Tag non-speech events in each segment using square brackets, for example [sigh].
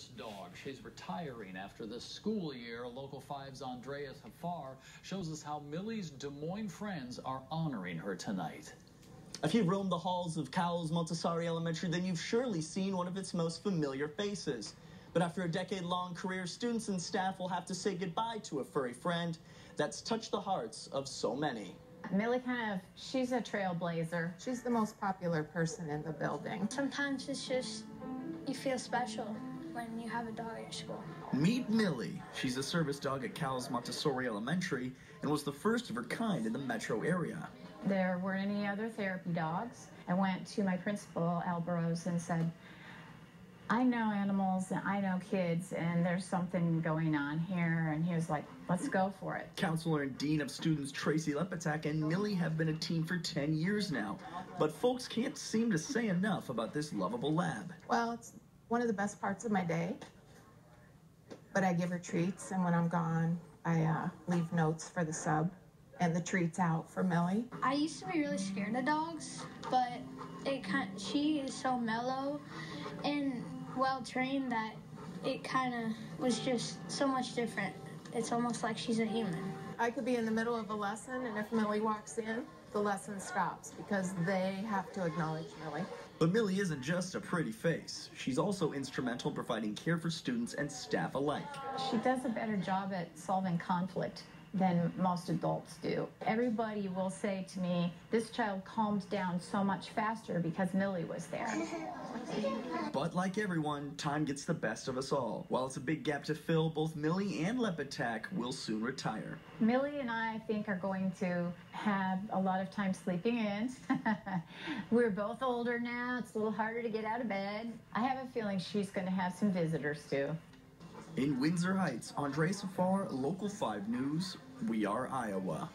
service dog. She's retiring after this school year. Local 5's Andreas Hafar shows us how Millie's Des Moines friends are honoring her tonight. If you've roamed the halls of Cowles Montessori Elementary, then you've surely seen one of its most familiar faces. But after a decade long career, students and staff will have to say goodbye to a furry friend that's touched the hearts of so many. Millie kind of, she's a trailblazer. She's the most popular person in the building. Sometimes it's just, you feel special when you have a dog at your school. Meet Millie. She's a service dog at Cowles Montessori Elementary and was the first of her kind in the metro area. There weren't any other therapy dogs. I went to my principal, Al Burrows, and said, I know animals and I know kids, and there's something going on here. And he was like, let's go for it. Counselor and Dean of Students Tracy Lepetak and Millie have been a team for 10 years now. But folks can't seem to say enough about this lovable lab. Well, it's one of the best parts of my day. But I give her treats, and when I'm gone, I uh, leave notes for the sub and the treats out for Millie. I used to be really scared of dogs, but it kind she is so mellow and well trained that it kind of was just so much different. It's almost like she's a human. I could be in the middle of a lesson, and if Millie walks in, the lesson stops because they have to acknowledge Millie. But Millie isn't just a pretty face. She's also instrumental in providing care for students and staff alike. She does a better job at solving conflict than most adults do. Everybody will say to me, this child calmed down so much faster because Millie was there. [laughs] But like everyone, time gets the best of us all. While it's a big gap to fill, both Millie and Lepetak will soon retire. Millie and I, I think, are going to have a lot of time sleeping in. [laughs] We're both older now. It's a little harder to get out of bed. I have a feeling she's going to have some visitors too. In Windsor Heights, Andre Safar, Local 5 News, We Are Iowa.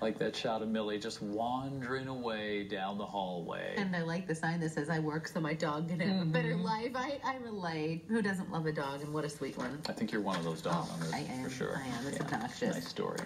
Like that shot of Millie just wandering away down the hallway. And I like the sign that says, I work so my dog can have a mm-hmm. better life. I, I relate. Who doesn't love a dog? And what a sweet one. I think you're one of those dog Oh, owners I am. for sure. I am. It's Yeah. obnoxious. Nice story.